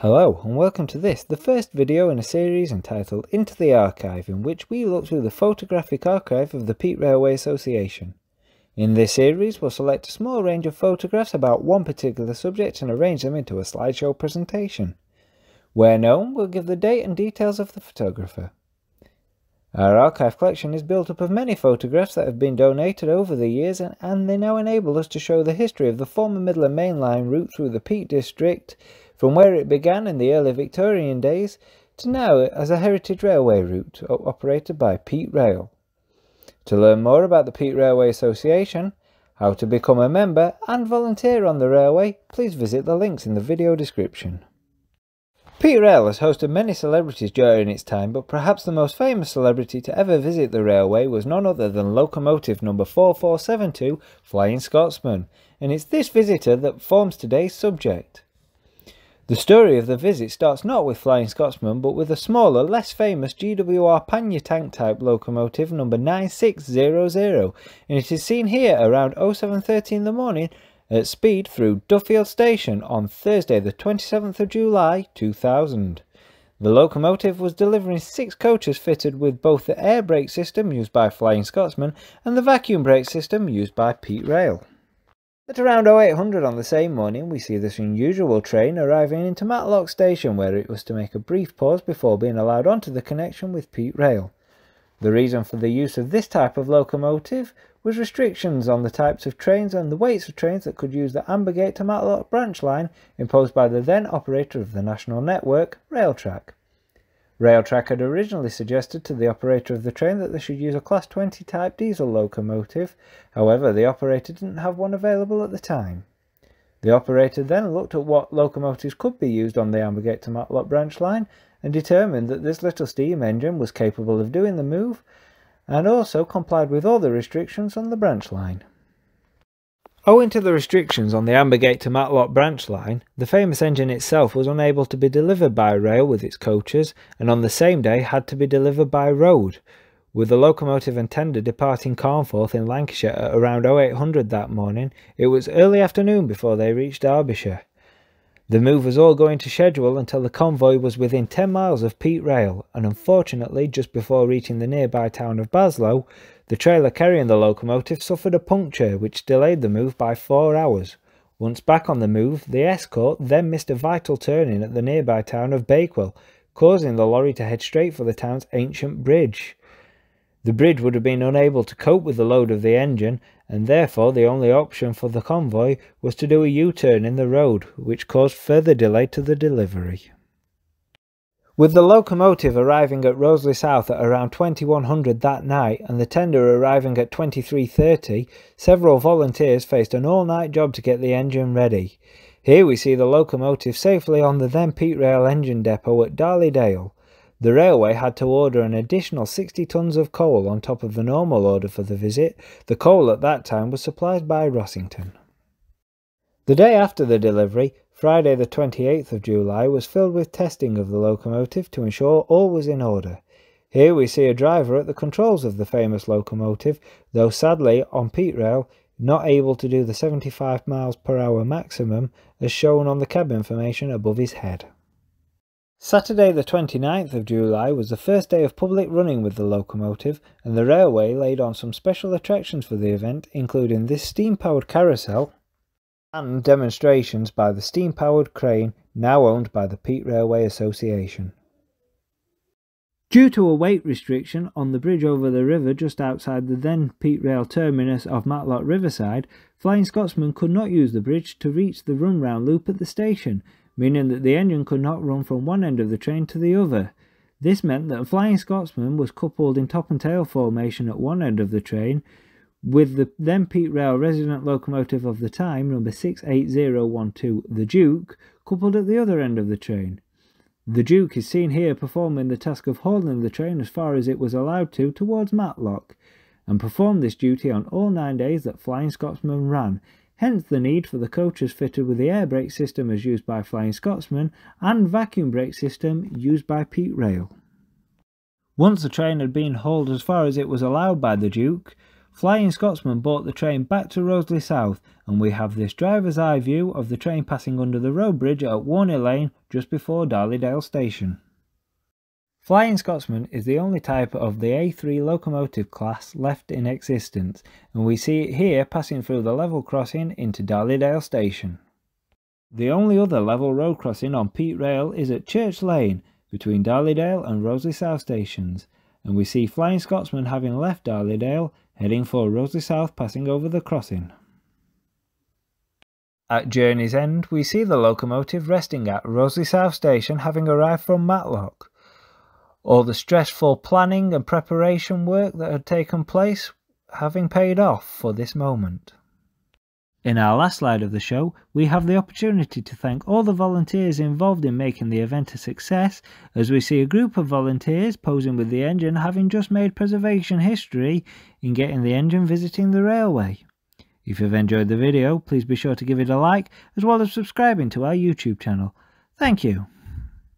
Hello and welcome to this, the first video in a series entitled Into the Archive in which we look through the photographic archive of the Peak Railway Association. In this series we'll select a small range of photographs about one particular subject and arrange them into a slideshow presentation. Where known, we'll give the date and details of the photographer. Our archive collection is built up of many photographs that have been donated over the years and, and they now enable us to show the history of the former Midland Main Line route through the Peak District from where it began in the early Victorian days to now as a heritage railway route operated by Peak Rail. To learn more about the Peak Railway Association, how to become a member and volunteer on the railway, please visit the links in the video description. Peak Rail has hosted many celebrities during its time, but perhaps the most famous celebrity to ever visit the railway was none other than locomotive number 4472 Flying Scotsman, and it's this visitor that forms today's subject. The story of the visit starts not with Flying Scotsman, but with a smaller, less famous GWR pannier tank type locomotive number 9600, and it is seen here around 0730 in the morning at speed through Duffield Station on Thursday the 27th of July 2000. The locomotive was delivering six coaches fitted with both the air brake system used by Flying Scotsman and the vacuum brake system used by Peak Rail. At around 0800 on the same morning, we see this unusual train arriving into Matlock Station where it was to make a brief pause before being allowed onto the connection with Peak Rail. The reason for the use of this type of locomotive was restrictions on the types of trains and the weights of trains that could use the Ambergate to Matlock branch line imposed by the then operator of the national network, Railtrack. Railtrack had originally suggested to the operator of the train that they should use a Class 20 type diesel locomotive, however the operator didn't have one available at the time. The operator then looked at what locomotives could be used on the Ambergate to Matlock branch line and determined that this little steam engine was capable of doing the move and also complied with all the restrictions on the branch line. Owing to the restrictions on the Ambergate to Matlock branch line, the famous engine itself was unable to be delivered by rail with its coaches, and on the same day had to be delivered by road, with the locomotive and tender departing Carnforth in Lancashire at around 0800 that morning, it was early afternoon before they reached Derbyshire. The move was all going to schedule until the convoy was within 10 miles of Peak Rail, and unfortunately, just before reaching the nearby town of Baslow, the trailer carrying the locomotive suffered a puncture which delayed the move by four hours. Once back on the move, the escort then missed a vital turning at the nearby town of Bakewell, causing the lorry to head straight for the town's ancient bridge. The bridge would have been unable to cope with the load of the engine, and therefore the only option for the convoy was to do a U-turn in the road, which caused further delay to the delivery. With the locomotive arriving at Rowsley South at around 2100 that night and the tender arriving at 2330, several volunteers faced an all-night job to get the engine ready. Here we see the locomotive safely on the then Peak Rail engine depot at Darley-Dale. The railway had to order an additional 60 tons of coal on top of the normal order for the visit. The coal at that time was supplied by Rossington. The day after the delivery, Friday the 28th of July was filled with testing of the locomotive to ensure all was in order. Here we see a driver at the controls of the famous locomotive, though sadly on Peak Rail not able to do the 75 miles per hour maximum as shown on the cab information above his head. Saturday the 29th of July was the first day of public running with the locomotive and the railway laid on some special attractions for the event including this steam-powered carousel and demonstrations by the steam-powered crane now owned by the Peak Railway Association. Due to a weight restriction on the bridge over the river just outside the then Peak Rail terminus of Matlock Riverside, Flying Scotsman could not use the bridge to reach the run-round loop at the station, meaning that the engine could not run from one end of the train to the other. This meant that a Flying Scotsman was coupled in top and tail formation at one end of the train, with the then Peak Rail resident locomotive of the time, number 68012, the Duke, coupled at the other end of the train. The Duke is seen here performing the task of hauling the train as far as it was allowed to towards Matlock, and performed this duty on all nine days that Flying Scotsman ran, hence the need for the coaches fitted with the air brake system as used by Flying Scotsman and vacuum brake system used by Peak Rail. Once the train had been hauled as far as it was allowed by the Duke, Flying Scotsman brought the train back to Rowsley South and we have this driver's eye view of the train passing under the road bridge at Warney Lane just before Darley station. Flying Scotsman is the only type of the A3 locomotive class left in existence and we see it here passing through the level crossing into Darleydale station. The only other level road crossing on Peak Rail is at Church Lane between Darleydale and Rowsley South stations and we see Flying Scotsman having left Darleydale heading for Rowsley South passing over the crossing. At Journey's End, we see the locomotive resting at Rowsley South Station having arrived from Matlock. All the stressful planning and preparation work that had taken place having paid off for this moment. In our last slide of the show, we have the opportunity to thank all the volunteers involved in making the event a success, as we see a group of volunteers posing with the engine having just made preservation history in getting the engine visiting the railway. If you've enjoyed the video, please be sure to give it a like, as well as subscribing to our YouTube channel. Thank you.